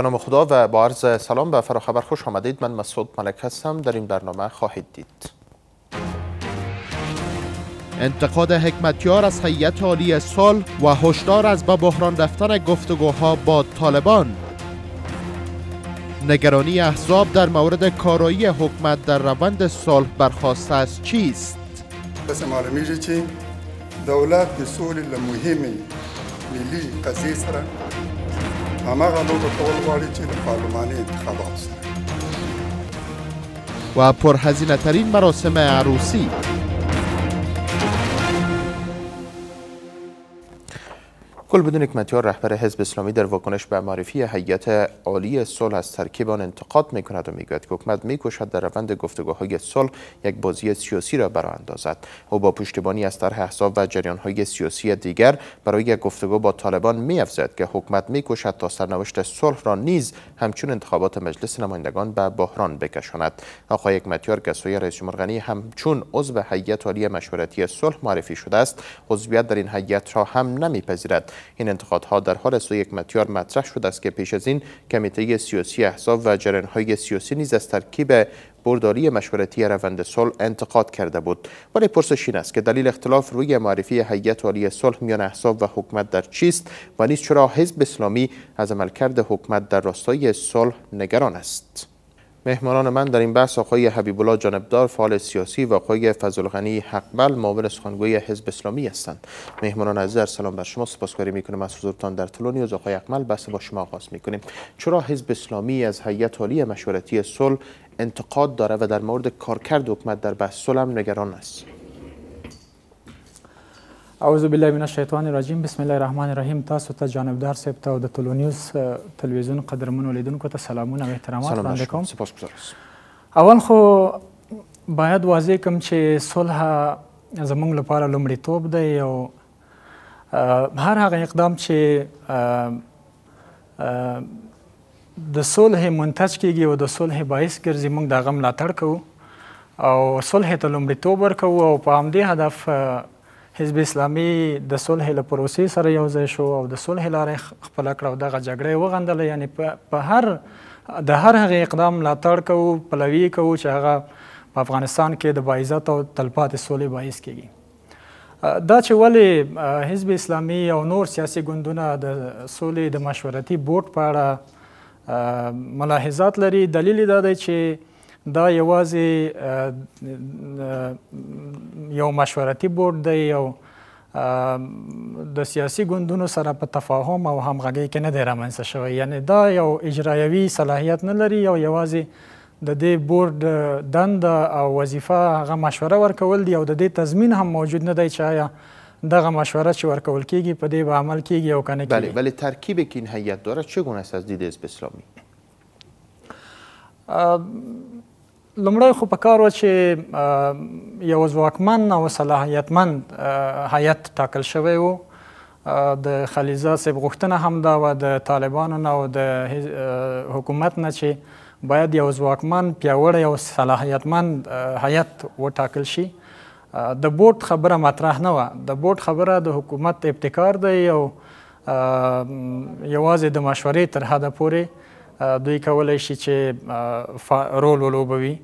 به نام خدا و با عرض سلام به فراخبر خوش آمدید. من مسعود ملک هستم. در این برنامه خواهید دید. انتقاد حکمتیار از هیئت عالی صلح و هشدار از به بحران رفتن گفتگوها با طالبان. نگرانی احزاب در مورد کارایی حکومت در روند صلح برخواسته از چیست؟ بس معلومیږي چې دولت د سولې له مهمې ملي قضیې سره هماغه لوبه کول غواړي چې د پارلماني انتخابات و پرهزینه ترین مراسم عروسی. گل بدون حکمتیار رهبر حزب اسلامی در واکنش به معرفی هیئت عالی صلح از ترکیب آن انتقاد می کند و می‌گوید که حکومت میکوشد در روند گفتگوهای صلح یک بازی سیاسی را براندازد. او با پشتیبانی از طرح احزاب و جریانهای سیاسی دیگر برای یک گفتگو با طالبان میافزاید که حکومت میکوشد تا سرنوشت صلح را نیز همچون انتخابات مجلس نمایندگان به بحران بکشاند. آقای حکمتیار که سوی رئیس جمهور غنی همچون عضو هیئت عالی مشورتی صلح معرفی شده است. عضویت در این هیئت را هم نمیپذیرد. این انتقادها در حال سوی یک متیار مطرح شده است که پیش از این کمیته سیاسی احزاب و جریانهای سیاسی نیز از ترکیب برداری مشورتی روند صلح انتقاد کرده بود. ولی پرسش این است که دلیل اختلاف روی معرفی هیئت عالی صلح میان احزاب و حکومت در چیست و نیز چرا حزب اسلامی از عملکرد حکومت در راستای صلح نگران است؟ مهمانان من در این بحث آقای حبیب الله جانبدار فعال سیاسی و آقای فضل غنی حقبل معاون سخنگوی حزب اسلامی هستند. مهمانان عزیز سلام بر شما. سپاسگزاری می‌کنم از حضورتان در طول نیوز. آقای اقمل بحث با شما آغاز می‌کنیم. چرا حزب اسلامی از هیئت عالی مشورتی صلح انتقاد داره و در مورد کارکرد حکومت در بحث صلح نگران است؟ اعوذ بالله من الشیطان الرجیم. بسم الله الرحمن الرحیم. تاسو ته جانبدار صاحب ته او د تلونیوز تلویزیون قدرمنو لیدونکو ته سلامونه او احترامات. وړاندې کوم اول خو باید واضح کوم چې صلح زموږ لپاره لومړیتوب دی او هر هغه اقدام چې د صلح منتج کیږي او د صلح باعث ګرځي موږ د هغه ملاتړ کوو او صلح ته لومړیتوب ورکوو او په همدې هدف حزب اسلامي د صلح له پروسې سره یو ځای شو او د صلح لارې خپله کړه او دغه جګړه یې وغندله. یعنې په هر د هر هغې اقدام ملاتړ کوو پلوي کوو چې هغه په افغانستان کې د باعزت او تلپاتې سولې باعث کیږي. دا چې ولې حزب اسلامي او نور سیاسي ګوندونه د سولې د مشورتي بورډ په اړه ملاحظات لري دلیل دا دی چې دا یوازې یو مشورتي بورډ دی یو د سیاسي ګوندونو سره په تفاهم او همغږۍ کې نه دی رامنځته شوی. یعنی دا یو اجرایوي صلاحیت نه لري او یوازې د دې بورډ دنده او وظیفه هغه مشوره ورکول دی او د دې تضمین هم موجود نه دی چې آیا دغه مشوره چې ورکول کیږي په دې به عمل کیږي او کنه کیږي بله ولی ترکیبی که این هیئت داره؟ چگونه است از دید حزب اسلامی لومړی خو پکار و چې یو ځواکمن او صلاحیتمند هیئت ټاکل شوی و. د خلیزه صاحب غوښتنه هم دا و د طالبانو نه او د حکومت نه چې باید یو ځواکمن پیاوړی او صلاحیتمند هیئت وټاکل شي. د بورډ خبره مطرح نه وه. د بورډ خبره د حکومت ابتکار دی او یوازې د مشورې تر حده پورې دوی کولای شي چې رول ولوبوي.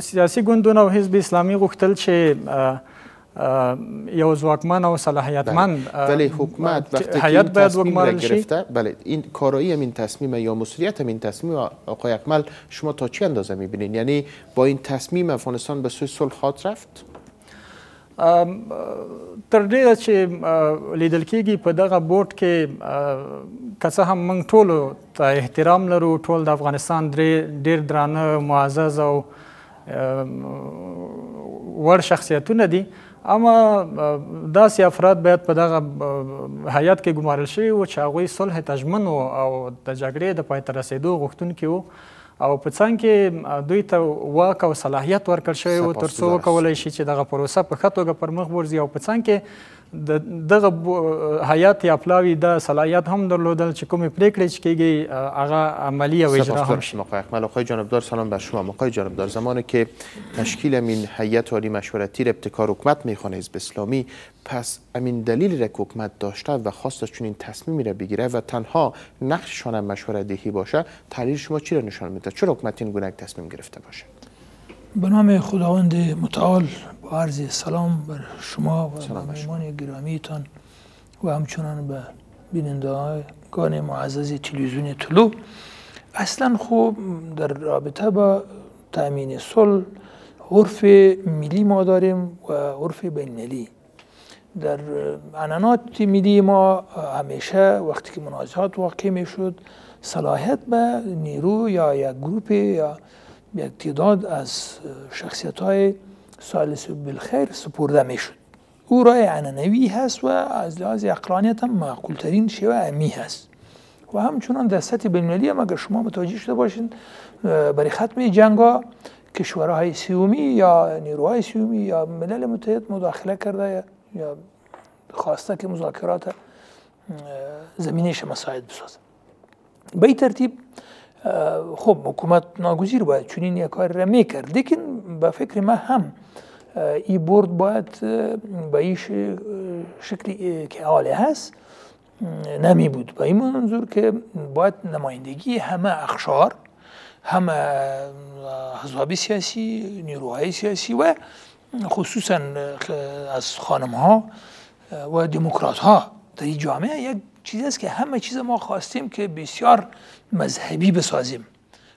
سیاسي ګوندونه او حزب اسلامي غوښتل چې یو ځواکمن او صلاحیتمند ولی حکومت وقتی هیئت باید وگمارل گرفته بله این کارایی این تصمیم یا مسئولیت این تصمیم آقای اکمل شما تا چه اندازه می‌بینین؟ یعنی با این تصمیم افغانستان به سوی صلح رفت؟ تر ډیره چې لیدل کېږي په دغه بورډ کې که څه هم موږ ټولو ته احترام لرو ټول د افغانستان ډیر درانه معزز او وړ شخصیتونه دي. اما داسې افراد باید په دغه هیات کې ګمارل شوي وو چې هغوی صلح تجمن او د جګړې د پای ته رسېدو غوښتونکي وو او په څنګ کې دوی ته واک او صلاحیت ورکړ شوی و تر څو وکولای شي چې دغه پروسه په ښه توګه پر مخ ورځي او په څنګ کې دغه حیات یا پلاوی د صلاحیت هم درلودل چې کومې پریکړې چې کیږي هغه عملی او اجرا هم آقای اکمل آقای جانبدار سلام بر شما. آقای جانبدار زمانی که تشکیل این هیئت عالی مشورتی را ابتکار حکومت میخوانه حزب اسلامی پس امین دلیل را که حکومت داشته و خواست چون این تصمیمی را بگیره و تنها نقششان مشوره دهی باشه تحلیل شما چی را نشان میده چرا حکومت این گونه تصمیم گرفته باشه؟ به نام خداوند متعال با عرض سلام بر شما و مهمان گرامیتان و همچنان به بینندگان معزز تلویزیون طلو اصلا خوب در رابطه با تامین صلح عرف ملی ما داریم و عرف بین در عنانات ملی ما همیشه وقتی که منازعات واقع می شد صلاحیت به نیرو یا یک گروپ یا یک تعداد از شخصیت های سالس بالخیر سپرده می شد او رای عنانوی هست و از لحاظ اقلانیت هم معقول ترین شیوه امی هست. و همچنان در سطح بینالمللی هم اگر شما متوجه شده باشین برای ختم جنگ ها کشورهای سیومی یا نیروهای سیومی یا ملل متحد مداخله کرده یا خواسته که مذاکرات زمینش مساعد بسازه به این ترتیب خب حکومت ناگزیر باید چنین یک کار را می‌کرد. لیکن به فکر ما هم این برد باید به این شکلی که حاله هست نمی بود. به این منظور که باید نمایندگی همه اخشار همه حزب سیاسی نیروهای سیاسی و خصوصا از خانم ها و دموکرات ها در این جامعه یک چیزی است که همه چیز ما خواستیم که بسیار مذهبی بسازیم.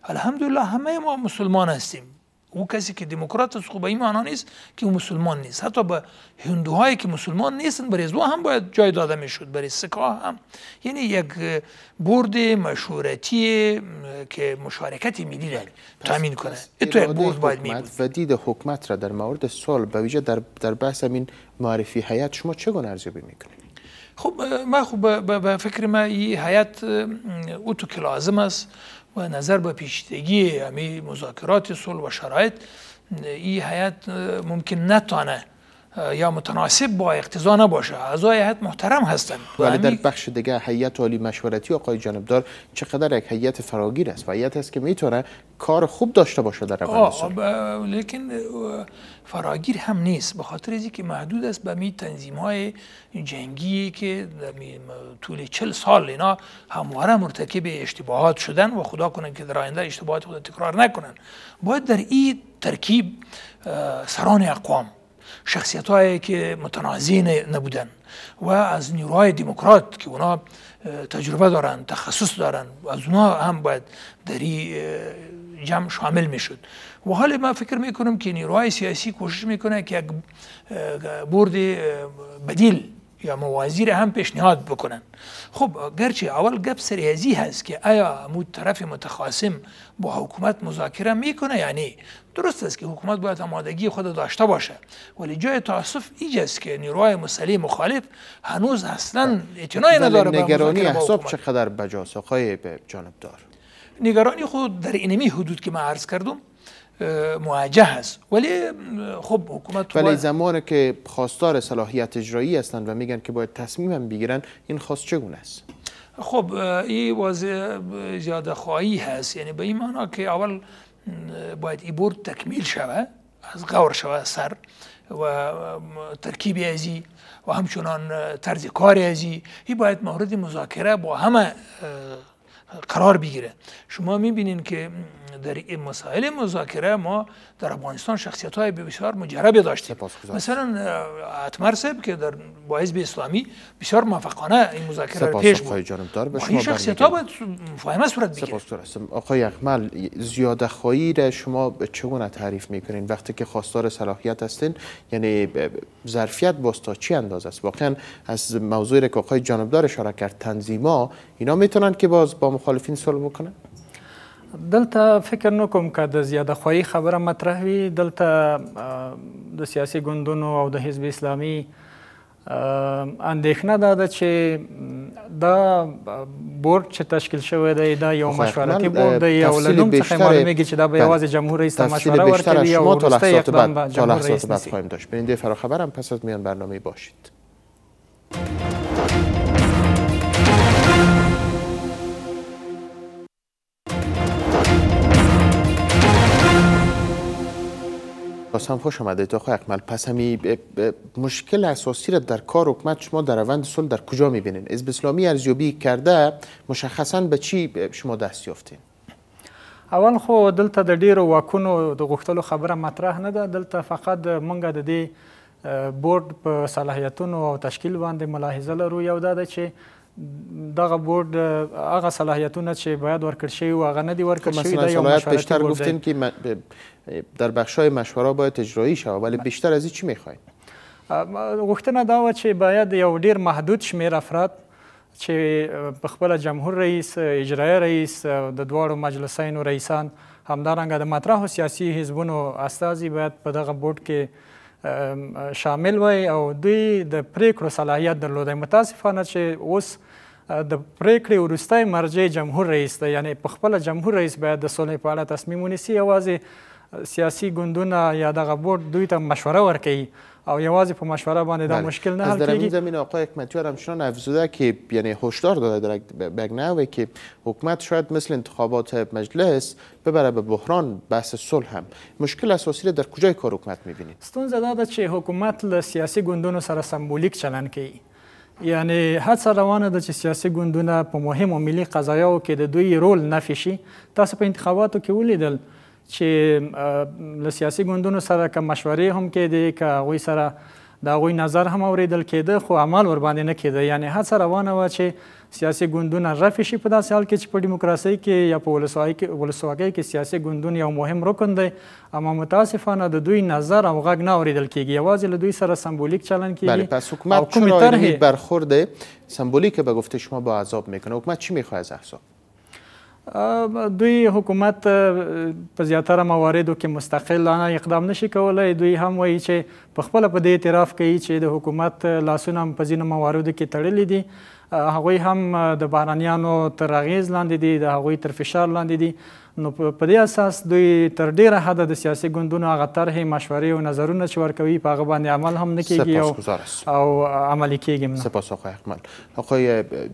الحمدلله همه ما مسلمان هستیم. او کسی که دموکرات است خوب این معنا نیست که او مسلمان نیست. حتی به هندوهایی که مسلمان نیستن برای زو هم باید جای داده می‌شد برای سکا هم. یعنی یک برد مشورتی که مشارکت ملی را تامین کنه. تو یک برد باید می بود و دید حکومت را در مورد صلح به ویژه در در بحث همین معرفی حیات شما چگونه ارزیابی می‌کنید؟ خب ما خب به فکر ما این حیات او تو که لازم است. و نظر به پیشتگی همی مذاکرات صلح و شرایط این هیئت ممکن نتانه یا متناسب با اقتضا نباشه. اعضای هیئت محترم هستند. ولی در بخش دیگه هیئت عالی مشورتی آقای جانبدار چقدر یک هیئت فراگیر است؟ و هیئت است که می‌تونه کار خوب داشته باشه در روند لیکن فراگیر هم نیست. به خاطر از که محدود است به می تنظیم های جنگی که طول چل سال اینا همواره مرتکب اشتباهات شدن و خدا کنه که در آینده اشتباهات خود تکرار نکنن. باید در این ترکیب سران اقوام شخصیت هایی که متنازع نبودن و از نیروهای دموکرات که اونا تجربه دارن تخصص دارن از اونا هم باید در جمع شامل می‌شد. و حال ما فکر می‌کنم که نیروهای سیاسی کوشش می‌کنه که یک برد بدیل یا موازی را هم پیشنهاد بکنن. خب گرچه اول گپ سریازی هست که آیا مو طرف متخاصم با حکومت مذاکره می‌کنه یعنی درست است که حکومت باید آمادگی خود داشته باشه ولی جای تاسف ایجاست که نیروهای مسلی مخالف هنوز اصلا اعتنای نداره به نگرانی احساب چقدر بجاست آقای به جانب دار نگرانی خود در اینمی حدود که من عرض کردم مواجه هست. ولی خب حکومت ولی زمانی که خواستار صلاحیت اجرایی هستند و میگن که باید تصمیم بگیرن این خواست چگونه است؟ خب این وضع زیاده خواهی هست. یعنی به این معنا که اول باید این برد تکمیل شوه از غور شوه سر و ترکیب ازی و همچنان طرز کار ازی. این باید مورد مذاکره با همه قرار بگیره. شما می‌بینین که در این مسائل مذاکره ما در افغانستان شخصیت های بسیار مجربی داشتیم. مثلا اتمر صاحب که در با حزب اسلامی بسیار موفقانه این مذاکره رو پیش برد. این شخصیت ها باید مفاهمه صورت بگیره. آقای اکمل زیاده خواهی را شما چگونه تعریف می‌کنین؟ وقتی که خواستار صلاحیت هستین یعنی ظرفیت باستا چی اندازه است؟ واقعا از موضوعی که آقای جانبدار اشاره کرد تنظیما اینا می‌تونن که باز با مخالفین صلح بکنن؟ دلته فکر نکوم که د زیاده خوایي خبره مطرح وي. دلته د سیاسي ګوندونو او د حزب اسلامي اندېښنه دا ده چې دا بورډ چې تشکیل شوی دی دا یو مشورتي بورډ دی. او له نوم څخه معلومیږي چې دا به یوازې جمهور رئیس ته مشوره ورکوي او وروستی اقدام به جمهور رئیس نیسي خواهیم داشت. بیننده فراخبرم پس از میان برنامه باشید. هم خوش آمده آقای اکمل. پس همی مشکل اساسی را در کار حکومت شما در روند صلح در کجا می‌بینین؟ حزب اسلامی ارزیابی کرده مشخصا به چی شما دست یافتین؟ اول خو دلته د ډیرو واکونو د غوښتلو خبره مطرح نه ده فقط مونږ د دې بورډ په صلاحیتونو او تشکیل باندې ملاحظه لرو. یو چې دغه بورد هغه صلاحیتونه چې باید ورکړ شي او هغه نه دی ورکړ شوی دا یو مشورتی بیشتر گفتین که در بخشای مشوره باید اجرایی شود ولی بیشتر از این چی میخواین؟ غوښتنه دا و چې باید یو ډیر محدود شمیر افراد چې په خپل جمهور رئیس اجرایی رئیس د دواړو مجلسینو رئیسان همدارنګه د مطرحو سیاسي حزبونو استازي باید په دغه بورډ کې شامل وای او دوی د پریکړو صلاحیت درلودای متاسفانه چې اوس د پریکړې وروستی مرجع جمهور رئیس دی. یعنی په خپل جمهور رئیس باید د صلح په اړه تصمیم ونیسي. یوازې سیاسي ګوندونه یا دغه بورډ دوی ته مشوره ورکوي او یوازې په مشوره باندې دا مشکل نه. حل در زمین آقای حکمتیار همچنان افزوده که یعنی هشدار داده در بگنوه که حکومت شاید مثل انتخابات مجلس ببره به بحران بحث صلح هم. مشکل اساسی در کجای کار حکومت می‌بینید ستونزه دا ده چې حکومت له سیاسي ګوندونو سره سمبولیک چلن کوي یعنی هڅه روانه ده چې سیاسي ګوندونه په مهمو ملي قضایاو کې د دوی رول نفي شي تاسو په انتخاباتو کې ولیدل چې له سیاسي ګوندونو سره که مشورې هم کېدې که هغوی سره د هغوی نظر هم اوریدل کېده خو عمل ور باندې نه کېده. یعنی هڅه روانه وه چې سیاسي ګوندونه رفع شي په داسې حال کې چې په ډیموکراسۍ کې یا په ولسواکۍ کې سیاسي ګوندونه یو مهم رکن دی. اما متاسفانه د دوی نظر او غږ نه اوریدل کېږي. یوازې له دوی سره سمبولیک چلن کېږي بله پس حکومت چرا برخورد سمبولیک به گفته شما با عذاب میکنه. حکومت چی میخواه از احزاب دوی حکومت په زیاتره مواردو کې مستقلانه اقدام نشي کولای. دوی هم وایي چې په خپل په دې اعتراف کوي چې د حکومت لاسونه هم په ځینو مواردو کې تړلي دي. هغوی هم د بهرانیانو تر اغیز لاندې دي د هغوی تر فشار لاندې دي. نو په دې اساس دوی تر ډیره حده د سیاسي ګوندونو هغه طرحې مشورې او نظرونه چې ورکوي په هغه باندې عمل هم نه کیږي او, او عملی کیږي سپاس آقای اکمل آقای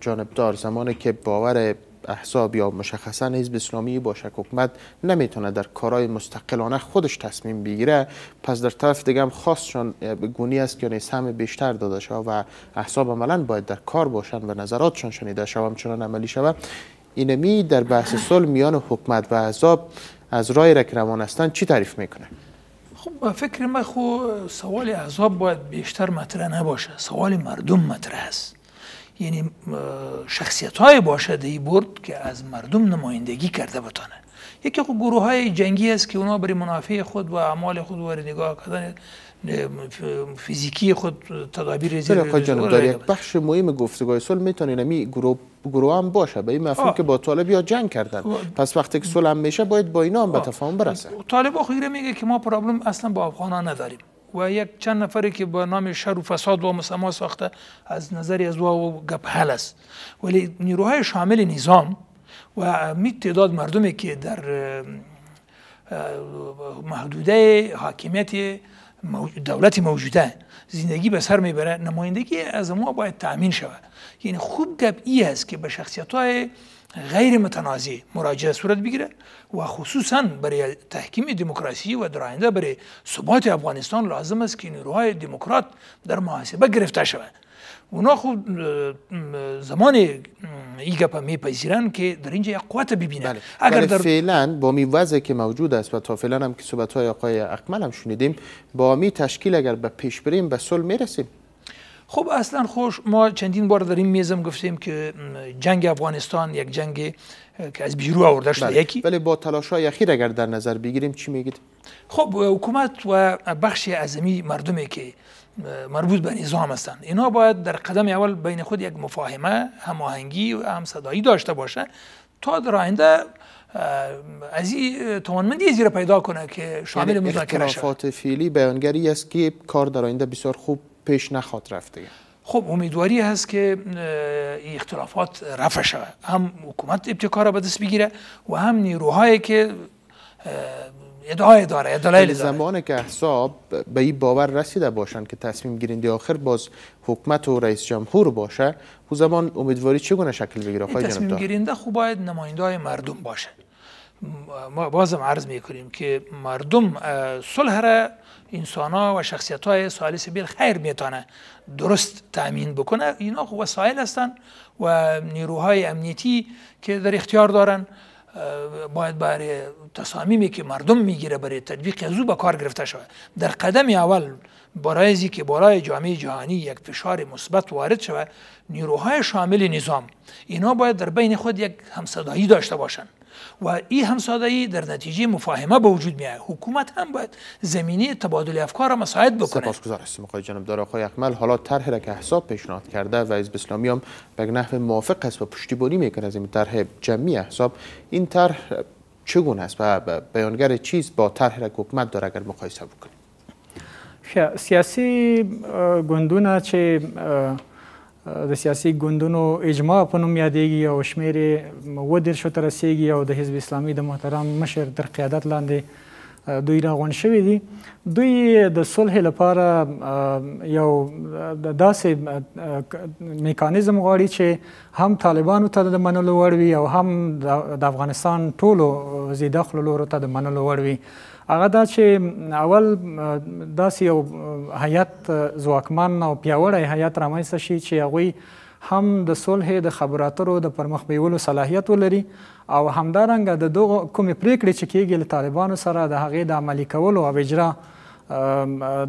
جانبدار زمانی که باور احزاب یا مشخصا حزب اسلامی باشه حکومت نمی‌تونه در کارهای مستقلانه خودش تصمیم بگیره پس در طرف دیگه هم خاصشان گونی است که سهم بیشتر داده شود و احزاب عملا باید در کار باشن و نظراتشان شنیده شود همچنان عملی شود. اینمی در بحث صلح میان حکومت و احزاب از رای را هستند چی تعریف می‌کنه؟ خب فکر من خو سوال احزاب باید بیشتر مطرح نباشه. سوال مردم مطرح است. یعنی شخصیت های باشه دی برد که از مردم نمایندگی کرده بتانه یکی خب گروه های جنگی است که اونا برای منافع خود و اعمال خود و نگاه کردن فیزیکی خود تدابیر زیر در یک بخش مهم گفتگاه صلح می‌تونین امی گروه گروه هم باشه به این مفهوم که با طالب یا جنگ کردن. پس وقتی که صلح هم میشه باید با اینا هم به تفاهم برسه. طالب آخیره میگه که ما پرابلم اصلا با افغانان نداریم. و یک چند نفری که به نام شر و فساد و مسما ساخته از نظر از و گپ حل است. ولی نیروهای شامل نظام و می تعداد مردمی که در محدوده حاکمیت دولت موجوده زندگی به سر می‌بره نمایندگی از ما باید تأمین شود. یعنی خوب گپ ای است که به شخصیت های غیر متنازع مراجعه صورت بگیره و خصوصا برای تحکیم دموکراسی و در آینده برای ثبات افغانستان لازم است که نیروهای دموکرات در محاسبه گرفته شوند. اونا خود زمان این گپ میپذیرن که در اینجا یک قوت ببینن. بله. اگر در فعلا با می وضع که موجود است و تا فعلا هم که صحبت های آقای اکمل هم شنیدیم با می تشکیل اگر به پیش بریم به صلح می‌رسیم. خب اصلا خوش ما چندین بار در این میزم گفتیم که جنگ افغانستان یک جنگ که از بیرو آورده شده بله. یکی. ولی با تلاش های اخیر اگر در نظر بگیریم چی میگید؟ خب حکومت و بخش اعظمی مردمی که مربوط به نظام هستند اینا باید در قدم اول بین خود یک مفاهمه هماهنگی و هم صدایی داشته باشه تا در آینده از این توانمندی زیر پیدا کنه که شامل یعنی مذاکره شود. اختلافات فعلی بیانگری است که کار در آینده بسیار خوب پیش نخواد رفته. خب امیدواری هست که این اختلافات رفع شود. هم حکومت ابتکار به دست بگیره و هم نیروهایی که ادعای داره دلایل زمانی که احساب به این باور رسیده باشند که تصمیم گیرنده آخر باز حکومت و رئیس جمهور باشه او زمان امیدواری چگونه شکل بگیره؟ تصمیم گیرنده خوب باید نماینده های مردم باشه. ما بازم عرض می‌کنیم که مردم صلح را انسان ها و شخصیت های سالس بیل خیر می‌تونه درست تأمین بکنه. اینا وسایل هستن و نیروهای امنیتی که در اختیار دارن. باید برای تصامیمی که مردم می‌گیره برای تطبیق از او به کار گرفته شود. در قدم اول برای که برای جامعه جهانی یک فشار مثبت وارد شود نیروهای شامل نظام. اینا باید در بین خود یک همصدایی داشته باشند و این همصدایی در نتیجه مفاهمه به وجود میاد حکومت هم باید زمینه تبادل افکار را مساعد بکنه سپاسگزار هستم آقای جناب دار آقای اکمل حالا طرح را که حساب پیشنهاد کرده و حزب اسلامی هم به نحو موافق است و پشتیبانی می‌کنه از این طرح جمعی احزاب این طرح چگونه است و بیانگر چیز با طرح را حکومت داره اگر مقایسه بکنیم؟ سیاسی گوندونه چې د سیاسي ګوندونو اجماع په نوم یادېږي او شمیر و دېرشو ته رسیږي او د حزب اسلامي د محترم مشر تر قیادت لاندې دوی راغونډ شوي دي. دوی د صلح لپاره یو داسې میکانیزم غواړي چې هم طالبانو ته د منلو وړ وي او هم د افغانستان ټولو زیدخلو لورو ته د منلو وړ وي هغه دا چې اول داسې یو هیئت ځواکمن او پیاوړی هیئت رامنځته شي چې هغوی هم د صلح د خبرو اترو د پرمخ بیولو صلاحیت ولري او همدارنګه د دغه کومې پریکړې چې کیږي له طالبانو سره د هغې د عملي کولو او اجرا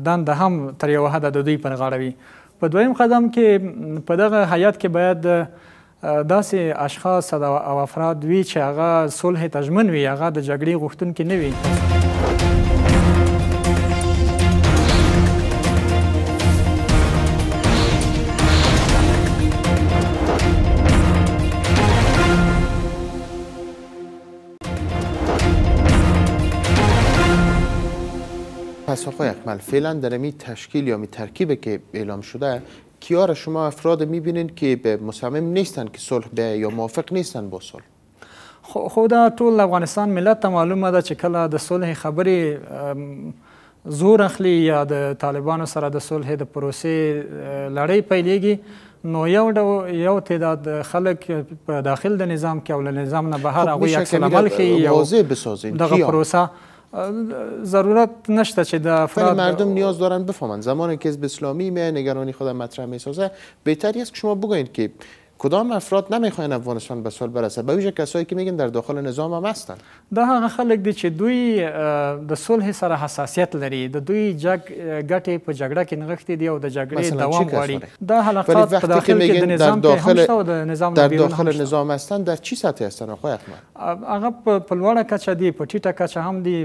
دنده هم تر یو حده د دوی پر غاړه وي. په دویم قدم کې په دغه هیئت کې باید داسې اشخاص او افراد وي چې هغه صلح ته ژمن وي هغه د جګړې غوښتونکي نه وي پس اکمل فعلا در می تشکیل یا می ترکیب که اعلام شده. کیار شما افراد میبینین که به مصمم نیستن که صلح به یا موافق نیستن با صلح؟ خو دا ټول افغانستان ملت ته معلومه ده چې کله د صلح خبرې زور اخلي یا د طالبانو سره د صلح د پروسې لړۍ پیلېږي. نو یو ډول یو تعداد خلک په داخل د نظام کې او له نظام نه بهر هغوی عکس العمل ښیي دغه پروسه ضرورت نشته چې د افراد مردم نیاز دارن بفهمن. زمانی که حزب اسلامی می نگرانی خود مطرح می‌سازه. بهتری است که شما بگویید که کدام افراد نمی‌خواین افغانستان به سال برسه؟ به ویژه کسایی که میگن در داخل نظام هم هستن. دا هغه خلک دي چې دوی د صلح سره حساسیت لري د دوی جګ ګټې په جګړه کې نغښتې دي او د جګړې دوام غواړي دا حلقات په داخل کې د نظام کې هم شته او د نظام در داخل نظام هستن در چی سطح هستن؟ آقای احمد هغه په لوړه کچه دي په ټیټه کچه هم دي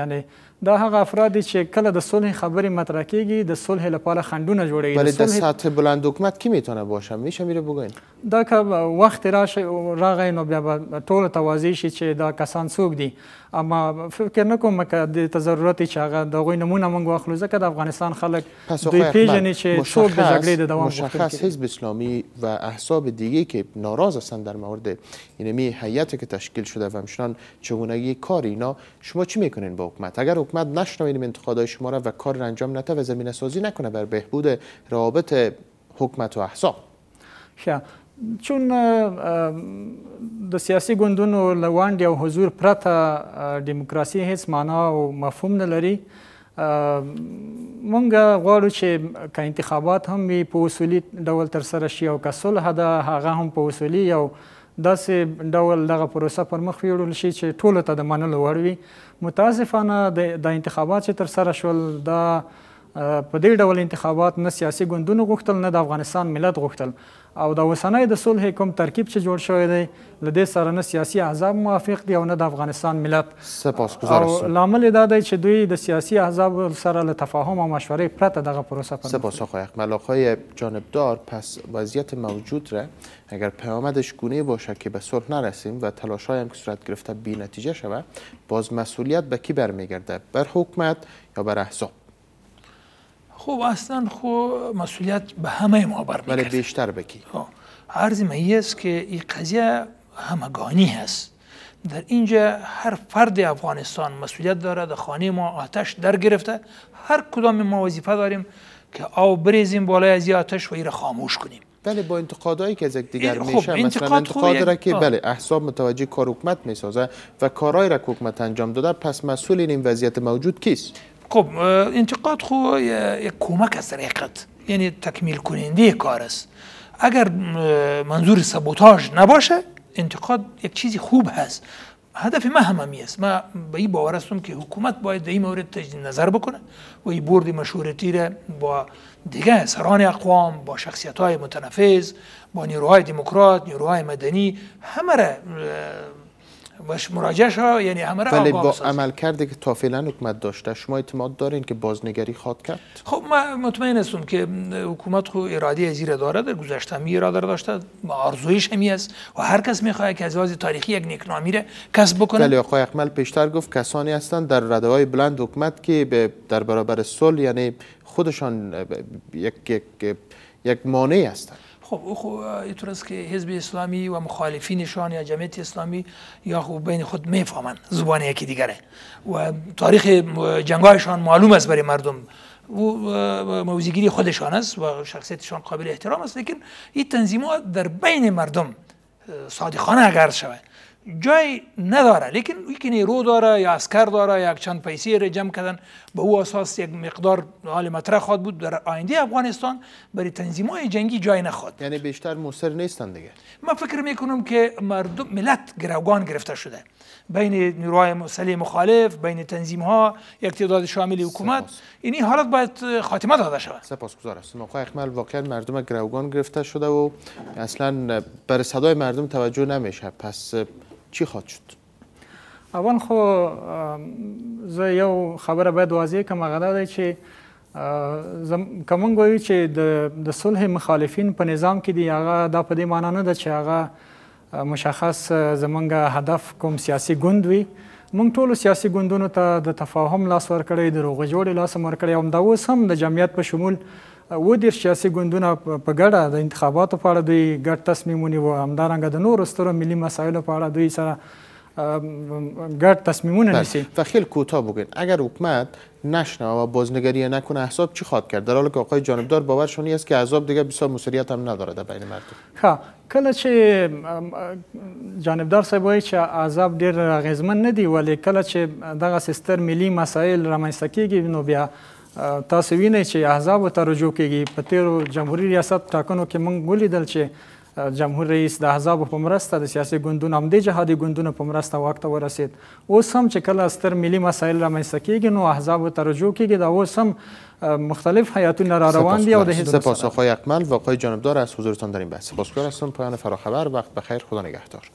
یعنی دا هغه افراد چې کله د صلح خبرې مطرح کیږي د صلح لپاره خندونه جوړوي ولی در سطح بلند حکومت کی می‌تونه باشه؟ میشه میره بگوین دا که وخت راشه راغی نو بیا ټول توازی شي چې دا کسان څوک دي. اما فکر نکوم که د ضرورت چې هغه د غوی نمونه مونږ واخلو ځکه د افغانستان خلک دوی پیژني چې څوک د جګړې د دوام مشخص حزب اسلامی و احزاب دیگه که ناراض هستند در مورد اینمی هیئتی که تشکیل شده و همچنان چگونگی کار اینا شما چی می‌کنین با حکومت؟ اگر حکومت نشنوید انتقادهای شما را و کار را انجام نده و زمینه سازی نکنه بر بهبود روابط حکومت و احزاب چون د سیاسي ګوندونو له وانډې او حضور پرته دیموکراسي هیڅ معنا او مفهوم نه لري مونږ غواړو چې که انتخابات هم وي په اصولي ډول ترسره شي او که صلح ده هغه هم په اصولي او داسې ډول دغه پروسه پر مخ ویوړل شي چې ټولو ته د منلو وړ وي. متاسفانه د انتخابات چې ترسره شول دا په دې ډول انتخابات نه سیاسي ګوندونو غوښتل نه د افغانستان ملت غوښتل او د اوسنۍ د صلح کوم ترکیب چې جوړ شوی دی له دې سره نه سیاسي احزاب موافق دي او نه د افغانستان ملت. سپاسگزار او لامل دا دی چې دوی د سیاسي احزاب سره له تفاهم او مشورې پرته دغه پروسه پر سپاس آقای اکمل آقای جانبدار پس وضعیت موجود را اگر پیامدش گونه باشه که به صلح نرسیم و تلاش‌های هم که صورت گرفته بی نتیجه شود باز مسئولیت به کی برمیگرده؟ بر حکومت یا بر احزاب؟ خب اصلا خب مسئولیت به همه ما برمیگرده. ولی بیشتر بکی عرض می است که این قضیه همگانی هست. در اینجا هر فرد افغانستان مسئولیت داره در خانه ما آتش در گرفته. هر کدام ما وظیفه داریم که آب بریزیم بالای از آتش و این خاموش کنیم. بله با انتقادایی که از دیگر خب، میشه مثلا انتقاد خب را یک- که. بله احزاب متوجه کار حکومت می‌سازه و کارهای را که حکومت انجام داده پس مسئول این وضعیت موجود کیست؟ خب انتقاد خو یک کمک است در یعنی تکمیل کننده کار است. اگر منظور سبوتاژ نباشه انتقاد یک چیزی خوب هست. هدف ما هم همی است. ما به این باور هستم که حکومت باید در این مورد تجدید نظر بکنه و این برد مشورتی را با دیگه سران اقوام با شخصیت های متنفذ با نیروهای دموکرات نیروهای مدنی همه را باش مراجعه شه یعنی همه را ولی با. عمل کرده که تا فعلا حکومت داشته. شما اعتماد دارین که بازنگری خواد کرد؟ خب من مطمئن هستم که حکومت خو اراده زیر داره در گذشته هم اراده را داشته. و آرزویش همی است و هر کس می‌خواد که از لحاظ تاریخی یک نیکنامی را کسب بکنه. ولی آقای اکمل پیشتر گفت کسانی هستند در رده های بلند حکومت که به در برابر صلح یعنی خودشان یک یک یک مانع هستند. خب او خو اینطور است که حزب اسلامی و مخالفینشان یا جمعیت اسلامی یا خب بین خود می‌فهمن زبان یکی دیگره. و تاریخ جنگایشان معلوم است برای مردم. و موزیگیری خودشان است و شخصیتشان قابل احترام است لیکن این تنظیمات در بین مردم صادقانه اگر شود. جای نداره لیکن که نیرو داره یا اسکر داره یا چند پیسه را جمع کردن. به او اساس یک مقدار حال مطرح خواهد بود. در آینده افغانستان برای تنظیمات جنگی جای نخواد یعنی بیشتر مصر نیستند دیگه. من فکر می‌کنم که مردم ملت گروگان گرفته شده. بین نیروهای مسلح مخالف بین تنظیم ها یک تعداد شامل حکومت. این حالت باید خاتمه داده شود. سپاسگزار هستم. آقای اکمل واقعا مردم گروگان گرفته شده و اصلا بر صدای مردم توجه نمیشه. پس چی خواهد شد؟ اول خو زه یو خبره باید واضح کړم. هغه دا دی چې که موږ وایو چې د صلح مخالفین په نظام کې دي هغه دا په دې معنا نه ده چې هغه مشخص زمونږ هدف کوم سیاسي ګوند وي. موږ ټولو سیاسي ګوندونو ته د تفاهم لاس ورکړی د روغې جوړې لاس هم ورکړی او همدا اوس هم د جمعیت په شمول و دېرش سیاسي ګوندونه په ګډه د انتخاباتو په اړه دوی ګډ تصمیم ونیو همدارنګه د نورو سترو ملي مسایلو په اړه دوی سره ګډ تصمیمونه. نیسي و خیلی کوتاه بگین اگر حکومت نشنه و بازنگری نکنه احزاب چی خواهد کرد؟ در حالی که آقای جانبدار باورشون است که احزاب دیگه بسیار مسئولیت هم نداره در بین مردم. ښه کله چې جانبدار صاحب وایي چې عذاب ډېر اغېزمن نه دي ولې کله چې دغه ستر ملي مسایل رامنځته کیږي نو بیا تاسو وینئ چې احزابو ته رجوع کیږي. په تیرو جمهوري ریاست ټاکنو کې موږ ولیدل چې جمهور رئیس د احزابو په مرسته د سیاسي ګوندونو همدې جهادي ګوندونو په مرسته واک ته ورسید اوس هم چې کله ستر ملي مسایل رامنځته کیږي نو احزابو ته رجوع کیږي دا اوس هم مختلف حیاتونه را روان دي او د حزب سپاس آقای اکمل. و آقای جانبدار از حضورتان در این بحث. سپاسگزار هستم. پایان فراخبر وقت بخیر. خدا نگهدار.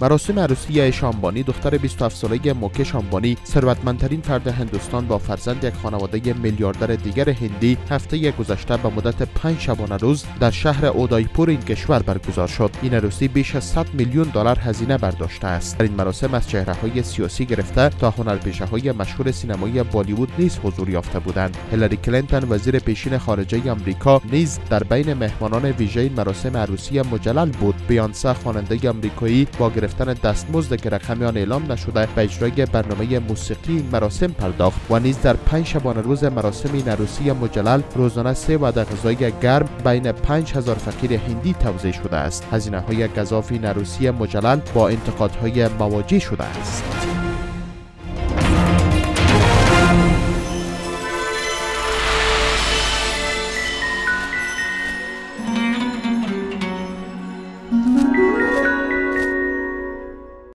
مراسم عروسی شامبانی دختر 27 ساله موکه شامبانی ثروتمندترین فرد هندوستان با فرزند یک خانواده میلیاردر دیگر هندی هفته گذشته به مدت پنج شبانه روز در شهر اودایپور این کشور برگزار شد. این عروسی بیش از 100 میلیون دلار هزینه برداشته است. در این مراسم از چهره های سیاسی گرفته تا هنرپیشه های مشهور سینمایی بالیوود نیز حضور یافته بودند. هلری کلینتون وزیر پیشین خارجه آمریکا نیز در بین مهمانان ویژه این مراسم عروسی مجلل بود. بیانسه خواننده آمریکایی با دستمزد که رقمی آن اعلام نشده. به اجرای برنامه موسیقی مراسم پرداخت و نیز در پنج شبانه روز مراسم این عروسی مجلل روزانه سه وعده غذایی گرم بین 5000 فقیر هندی توزیع شده است. هزینه های گزاف این عروسی مجلل با انتقادهای مواجه شده است.